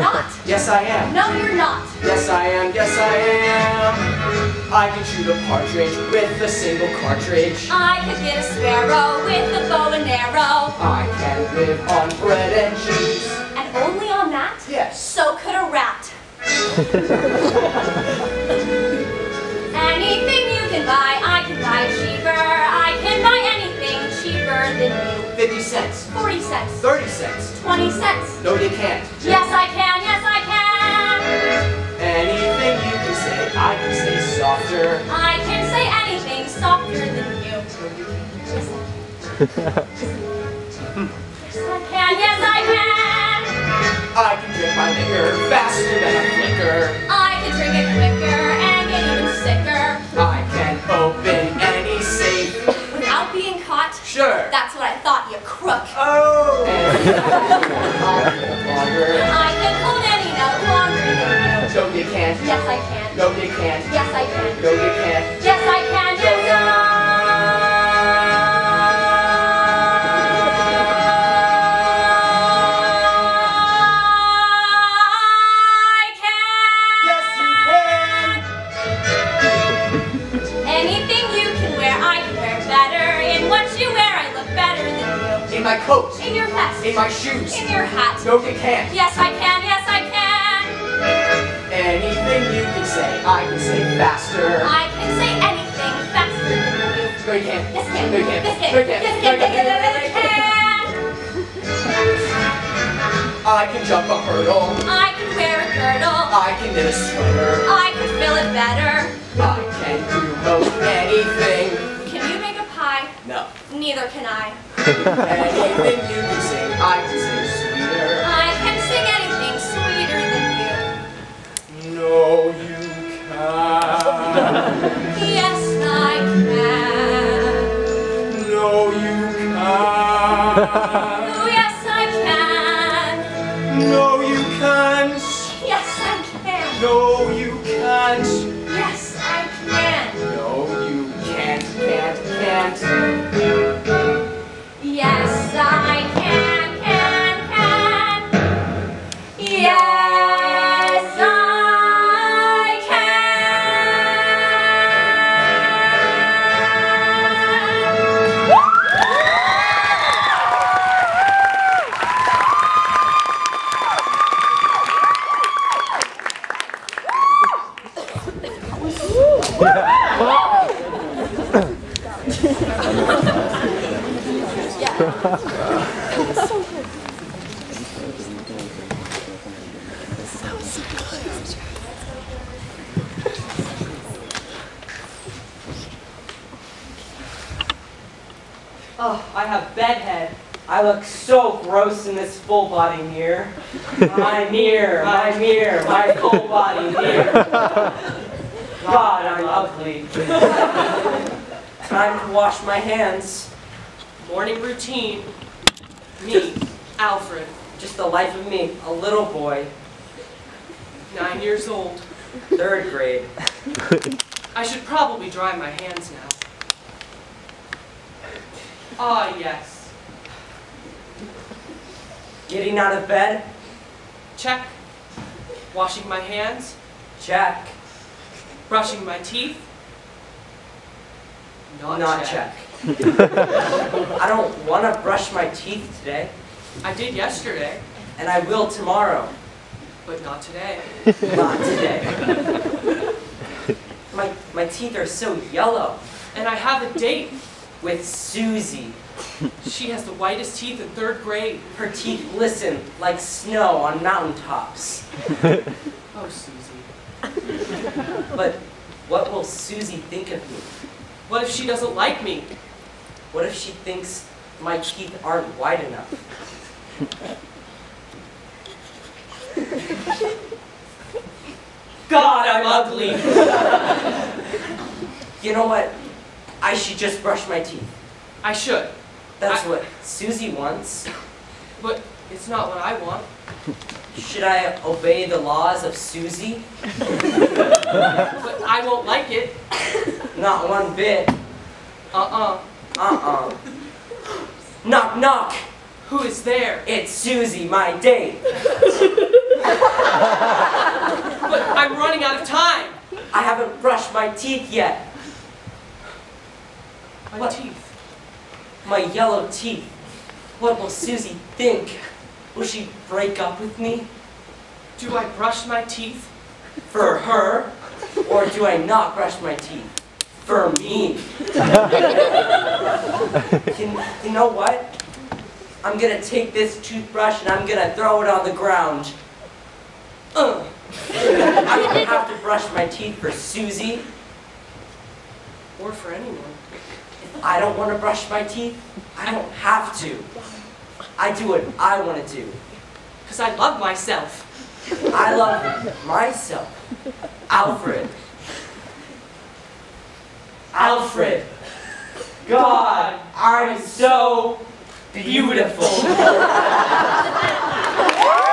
not. Yes, I am. No, you're not. Yes, I am. Yes, I am. I can shoot a partridge with a single cartridge. I could get a sparrow with a bow and arrow. I can live on bread and cheese. And only on that? Yes. So could a rat. Anything you can buy, 40 cents. 30 cents. 20 cents. No, you can't. Yes, I can. Yes, I can. Anything you can say, I can say softer. I can say anything softer than you. Yes, I can. Yes, I can. I can drink my liquor faster than a flicker. I can drink it quicker and get even sicker I can open Oh, yes, I can. No, you can't. Yes, I can. No, you can't. Yes, I can. No, you can't, can't, can't. Oh, I have bedhead. I look so gross in this full body mirror. My mirror, my mirror, my full body mirror. God, I'm ugly. Time to wash my hands. Morning routine. Me, Alfred, Just the life of me, a little boy, nine years old. third grade. I should probably dry my hands now. Ah, yes. Getting out of bed? Check. Washing my hands. Check. Brushing my teeth. Not, Not check. I don't want to brush my teeth today, I did yesterday, and I will tomorrow. but not today. Not today. My, my teeth are so yellow. And I have a date. With Susie. She has the whitest teeth in third grade. Her teeth glisten like snow on mountaintops. Oh, Susie. But what will Susie think of me? What if she doesn't like me? What if she thinks my teeth aren't wide enough? God, I'm ugly! you know what? I should just brush my teeth. I should, That's I- what Susie wants. but it's not what I want. Should I obey the laws of Susie? But I won't like it. Not one bit. Uh-uh. Uh-uh. knock, knock. Who is there? It's Susie, my date. But I'm running out of time. I haven't brushed my teeth yet. My What? teeth. My yellow teeth. What will Susie think? Will she break up with me? Do I brush my teeth? For her? Or do I not brush my teeth? For me? Can, you know what? I'm gonna take this toothbrush and I'm gonna throw it on the ground. Ugh. I don't have to brush my teeth for Susie. Or for anyone. I don't want to brush my teeth, I don't have to. I do what I want to do. Because I love myself. I love myself. Alfred. Alfred. God, I'm so beautiful.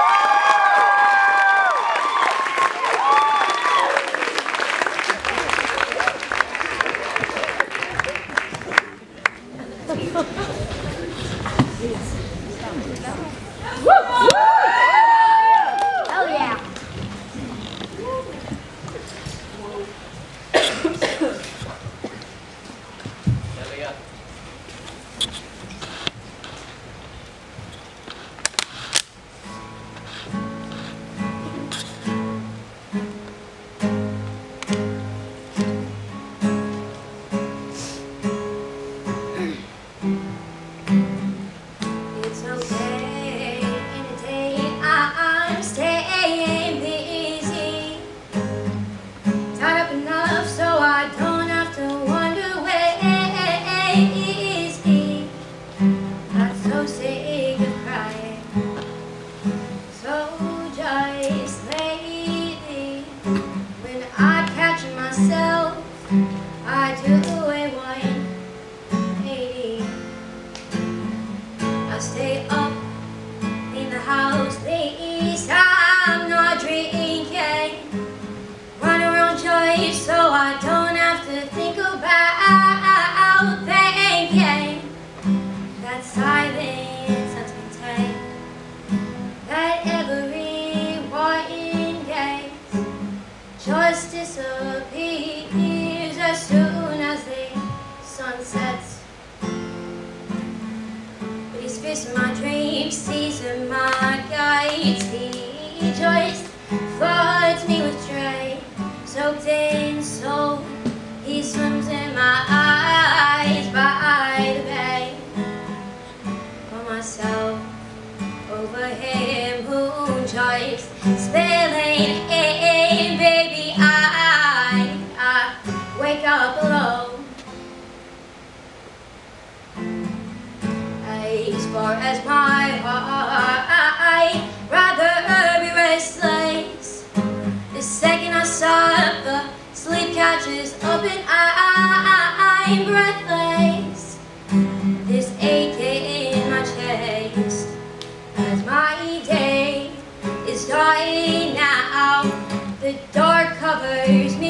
That silence uncontained. That everyone gets just disappears as soon as the sun sets. But his fist in my dreams, season my guides. He just floods me with joy, soaked in just spilling in, baby. I, I wake up alone. As far as my heart, I'd rather be restless. The second I stop, the sleep catches up and I'm breathless. This ache dying now. The dark covers me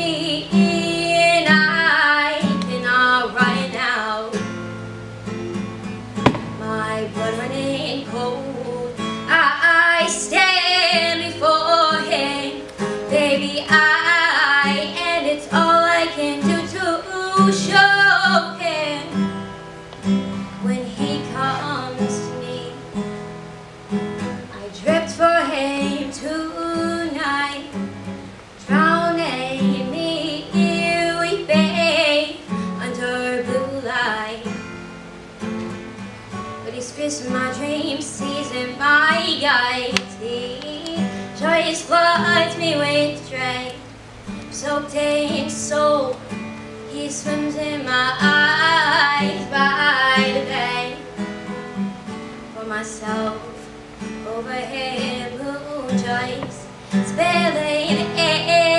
He just floods me with dread, soaked in soul. He swims in my eyes by the bay. For myself, over him who just spilling in,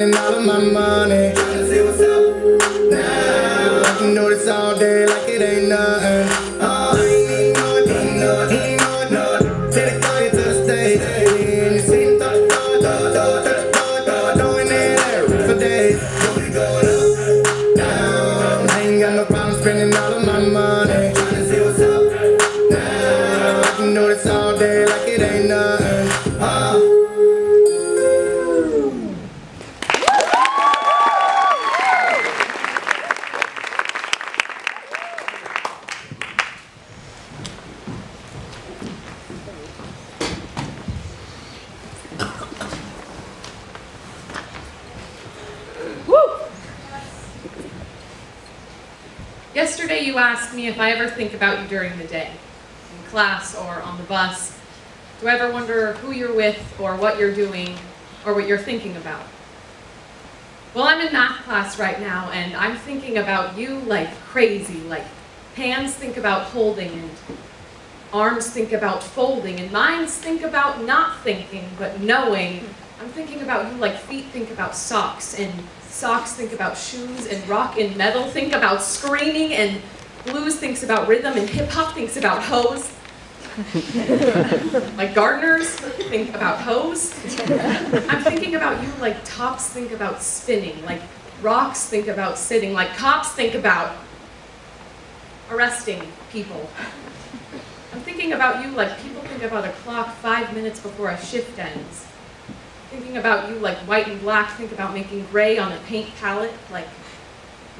spending all of my money. You ask me if I ever think about you during the day, in class or on the bus. Do I ever wonder who you're with or what you're doing or what you're thinking about? Well, I'm in math class right now and I'm thinking about you like crazy, like hands think about holding and arms think about folding and minds think about not thinking but knowing. I'm thinking about you like feet think about socks and socks think about shoes and rock and metal think about screaming and blues thinks about rhythm and hip hop thinks about hose. like gardeners think about hose. I'm thinking about you like tops think about spinning, like rocks think about sitting, like cops think about arresting people. I'm thinking about you like people think about a clock five minutes before a shift ends. Thinking about you like white and black think about making gray on a paint palette, like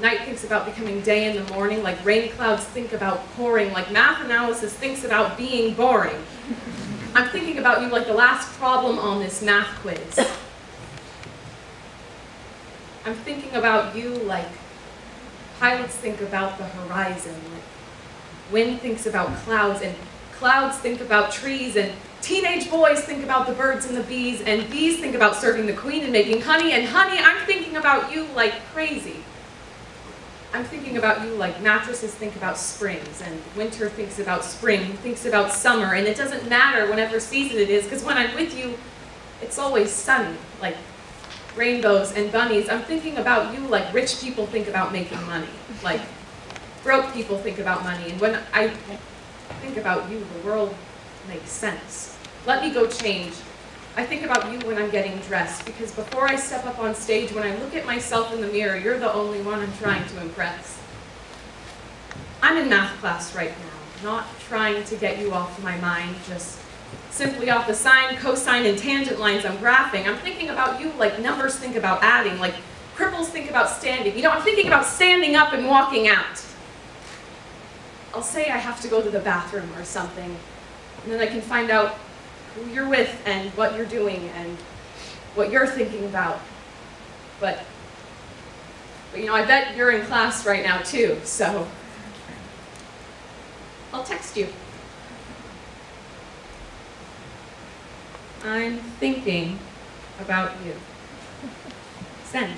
night thinks about becoming day in the morning, like rain clouds think about pouring, like math analysis thinks about being boring. I'm thinking about you like the last problem on this math quiz. I'm thinking about you like pilots think about the horizon, like wind thinks about clouds, and clouds think about trees, and teenage boys think about the birds and the bees, and bees think about serving the queen and making honey, and honey, I'm thinking about you like crazy. I'm thinking about you like mattresses think about springs, and winter thinks about spring, thinks about summer, and it doesn't matter whatever season it is, because when I'm with you, it's always sunny, like rainbows and bunnies. I'm thinking about you like rich people think about making money, like broke people think about money, and when I think about you, the world makes sense. Let me go change. I think about you when I'm getting dressed, because before I step up on stage, when I look at myself in the mirror, you're the only one I'm trying to impress. I'm in math class right now, not trying to get you off my mind, just simply off the sine, cosine, and tangent lines I'm graphing. I'm thinking about you like numbers think about adding, like cripples think about standing. You know, I'm thinking about standing up and walking out. I'll say I have to go to the bathroom or something, and then I can find out who you're with and what you're doing and what you're thinking about. But, but you know, I bet you're in class right now too, so I'll text you. I'm thinking about you. Send.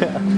yeah.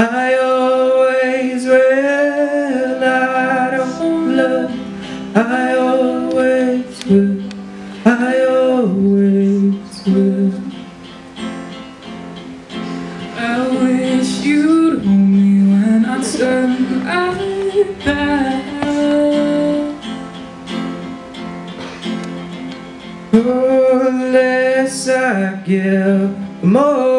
I always will I don't love. I always will. I always will. I wish you'd hold me when I turn stuck like that. Oh, less I give, more.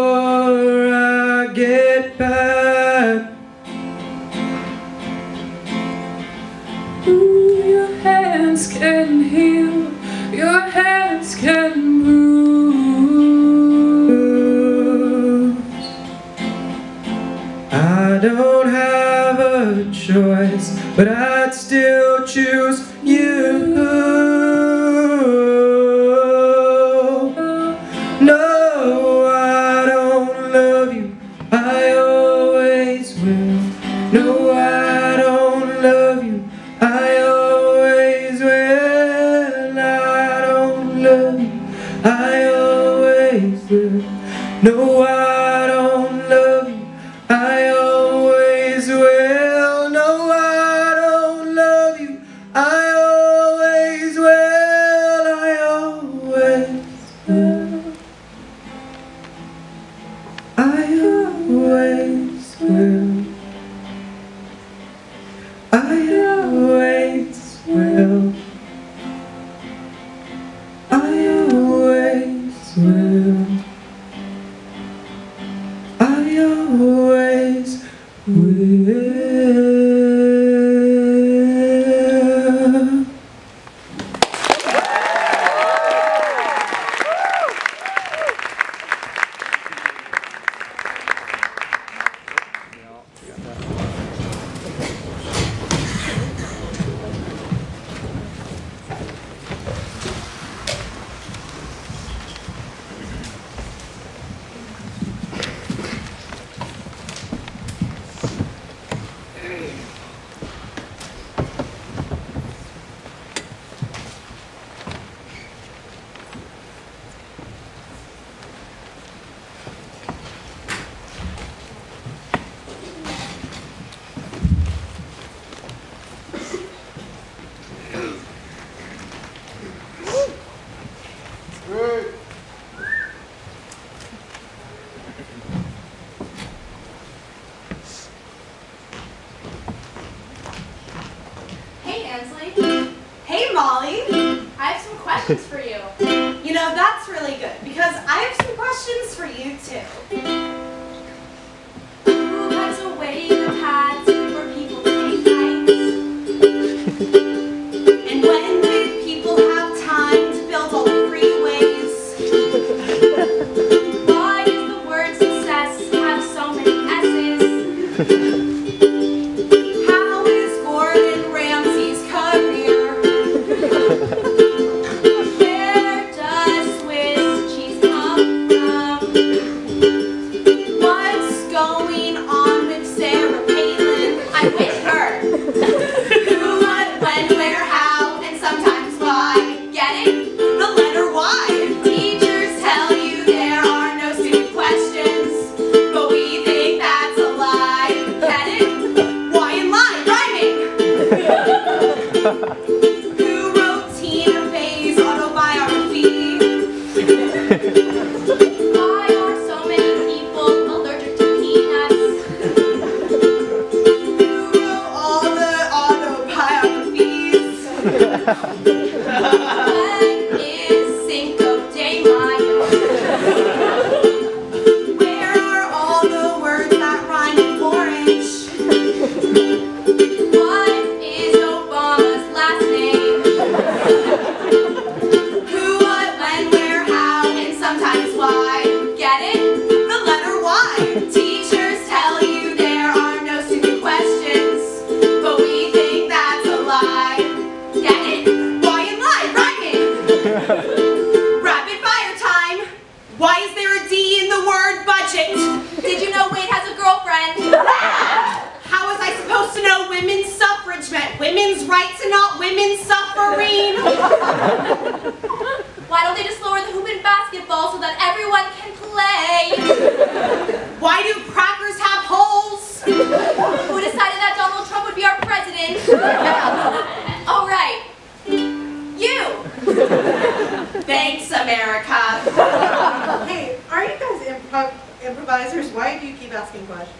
Do you keep asking questions?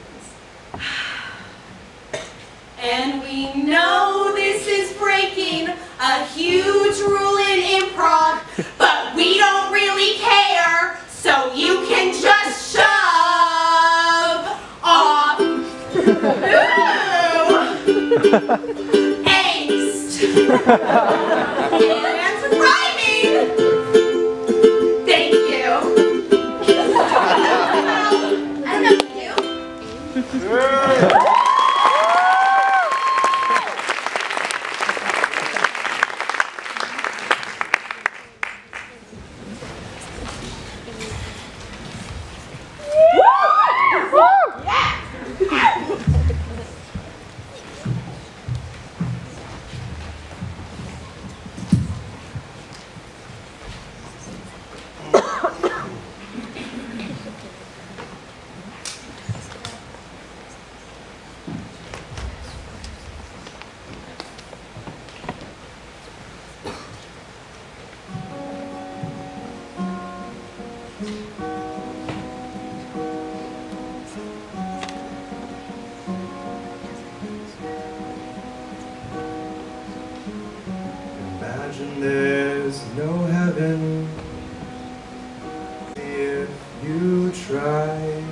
And we know this is breaking a huge rule in improv, but we don't really care, so you can just shove off. Ooh. Angst. and rhyming. Yeah. There's no heaven if you try.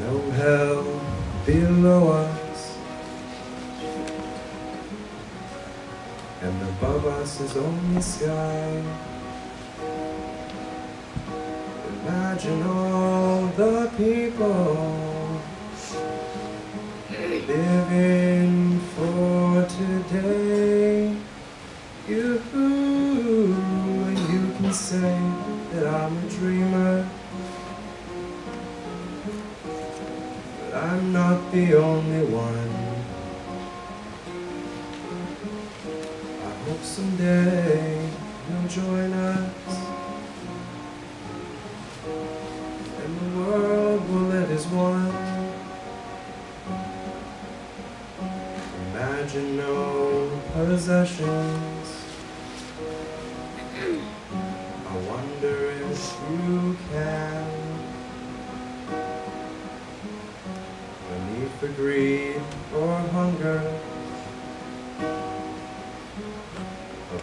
No hell below us, and above us is only sky. Imagine all the people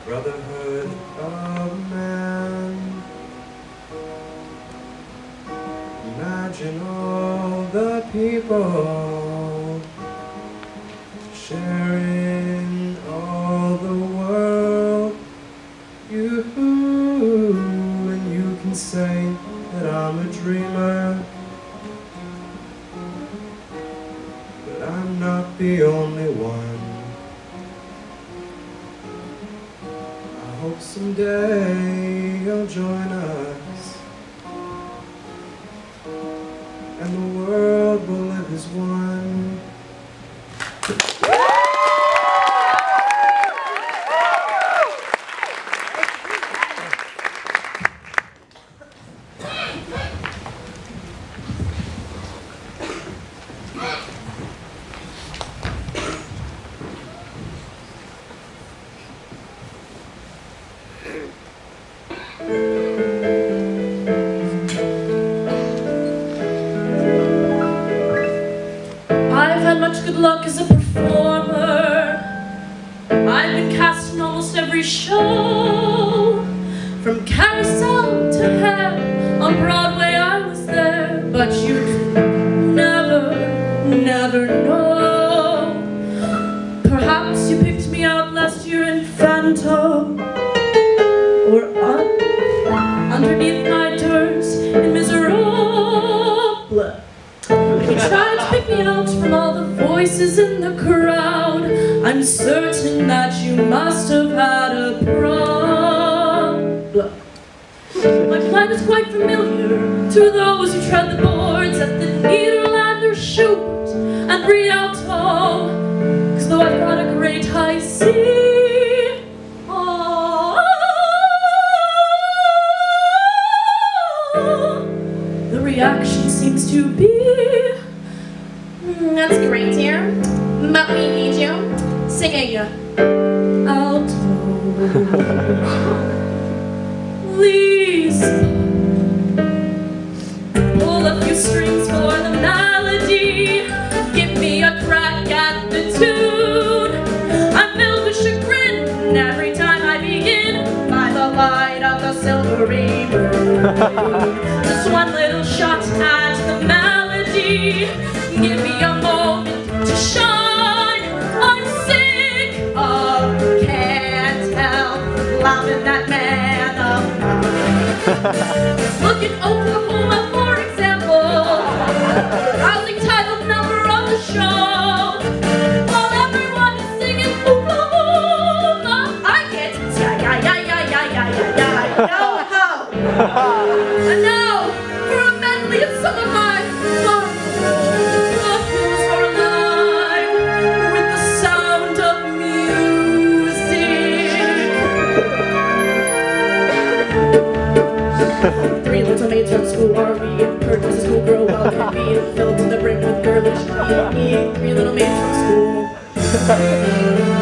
brotherhood of man. Imagine all the people hope From carousel to hell On Broadway I was there. But you'd never, never know. Perhaps you picked me out last year in Phantom Or underneath my doors in Miserable. You tried to pick me out from all the voices in the crowd. I'm certain that you must have had the. My plan is quite familiar to those who tread the boards at the Nederlander shoot and read out Please Pull a few strings for the melody. Give me a crack at the tune. I'm filled with chagrin every time I begin By the light of the silvery moon. Look at Oklahoma. three little maids from school.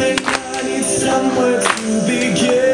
gotta find it somewhere to begin.